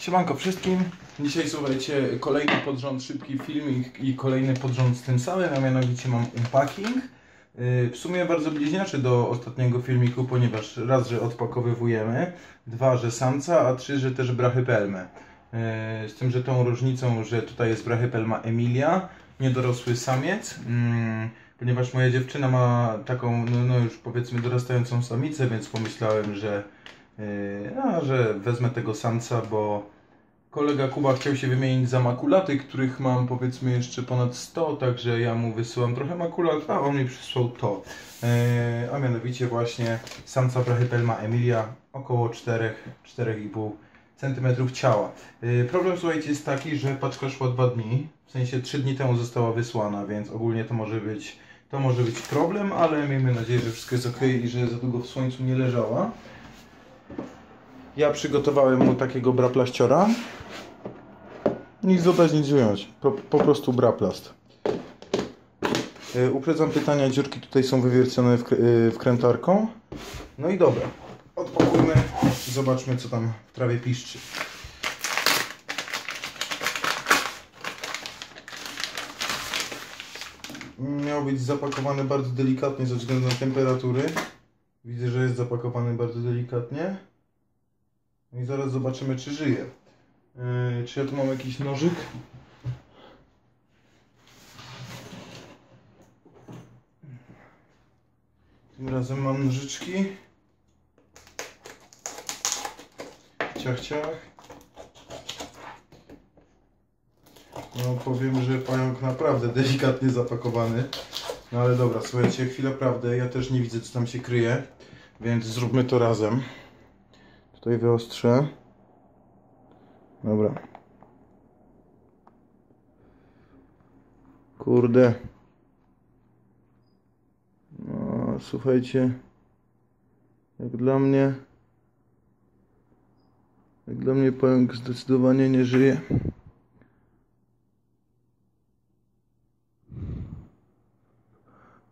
Siemanko wszystkim. Dzisiaj słuchajcie, kolejny pod rząd szybki filmik i kolejny pod rząd z tym samym, a mianowicie mam unpacking. Yy, W sumie bardzo bliźniaczy do ostatniego filmiku, ponieważ raz, że odpakowywujemy, dwa, że samca, a trzy, że też brachypelmę. Yy, Z tym, że tą różnicą, że tutaj jest brachypelma Emilia, niedorosły samiec, mm, ponieważ moja dziewczyna ma taką, no, no już powiedzmy dorastającą samicę, więc pomyślałem, że a, że wezmę tego samca, bo kolega Kuba chciał się wymienić za makulaty, których mam powiedzmy jeszcze ponad 100, także ja mu wysyłam trochę makulat, a on mi przysłał to. Yy, a mianowicie właśnie samca brachypelma Emilia, około 4-4,5 cm ciała. Yy, problem słuchajcie jest taki, że paczka szła 2 dni, w sensie 3 dni temu została wysłana, więc ogólnie to może być to może być problem, ale miejmy nadzieję, że wszystko jest ok i że za długo w słońcu nie leżała. Ja przygotowałem mu takiego braplaściora. Nic dodać, nic wyjąć. Po, po prostu braplast. Yy, uprzedzam pytania, dziurki tutaj są wywiercone wk yy, wkrętarką. No i dobra. Odpakujmy zobaczmy co tam w trawie piszczy. Miał być zapakowany bardzo delikatnie ze względu na temperatury. Widzę, że jest zapakowany bardzo delikatnie. No i zaraz zobaczymy, czy żyje. Yy, czy ja tu mam jakiś nożyk? Tym razem mam nożyczki. Ciach, ciach. No powiem, że pająk naprawdę delikatnie zapakowany. No ale dobra, słuchajcie, chwilę prawdy. Ja też nie widzę, co tam się kryje. Więc zróbmy to razem. Tutaj wyostrzę. Dobra. Kurde. No, słuchajcie. Jak dla mnie. Jak dla mnie pająk zdecydowanie nie żyje.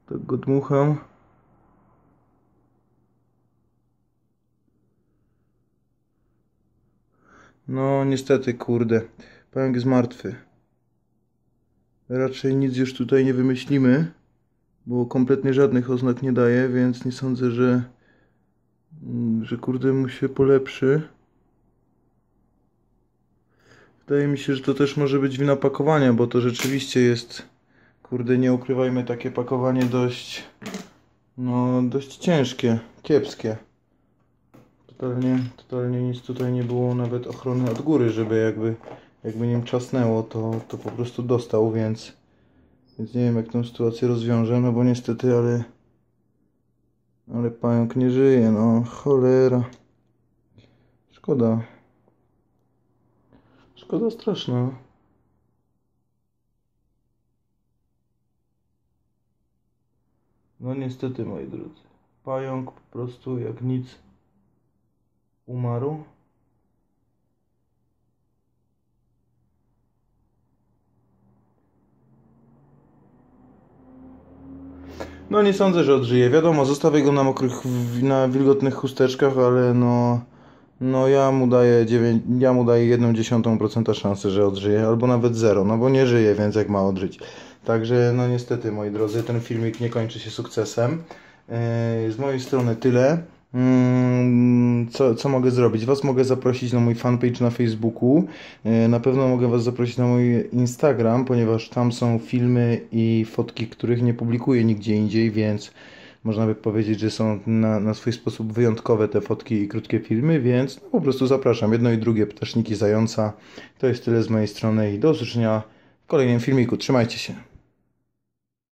Tak go dmucham. No, niestety, kurde. Pająk jest martwy. Raczej nic już tutaj nie wymyślimy, bo kompletnie żadnych oznak nie daje, więc nie sądzę, że, że kurde mu się polepszy. Wydaje mi się, że to też może być wina pakowania, bo to rzeczywiście jest, kurde, nie ukrywajmy, takie pakowanie dość, no, dość ciężkie, kiepskie. Totalnie, totalnie nic tutaj nie było, nawet ochrony od góry, żeby jakby, jakby nim czasnęło, to, to po prostu dostał, więc, więc nie wiem jak tę sytuację rozwiążę, no bo niestety, ale, ale pająk nie żyje, no cholera. Szkoda. Szkoda straszna. No niestety moi drodzy, pająk po prostu jak nic umarł. No nie sądzę, że odżyje. Wiadomo, zostawię go na mokrych, na wilgotnych chusteczkach, ale no... No ja mu daję 9, ja mu daję 1,1% szansy, że odżyje, albo nawet 0, no bo nie żyje, więc jak ma odżyć. Także no niestety moi drodzy, ten filmik nie kończy się sukcesem. Yy, z mojej strony tyle. Mm, co, co mogę zrobić? Was mogę zaprosić na mój fanpage na Facebooku. E, Na pewno mogę Was zaprosić na mój Instagram, ponieważ tam są filmy i fotki, których nie publikuję nigdzie indziej, więc można by powiedzieć, że są na, na swój sposób wyjątkowe te fotki i krótkie filmy, więc no, po prostu zapraszam. Jedno i drugie ptaszniki zająca. To jest tyle z mojej strony i do usłyszenia w kolejnym filmiku. Trzymajcie się.